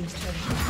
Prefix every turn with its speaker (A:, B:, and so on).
A: Team's turret